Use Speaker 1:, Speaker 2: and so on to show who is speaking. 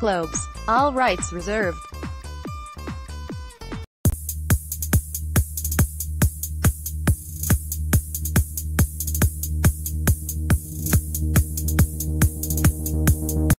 Speaker 1: Globes. All rights reserved.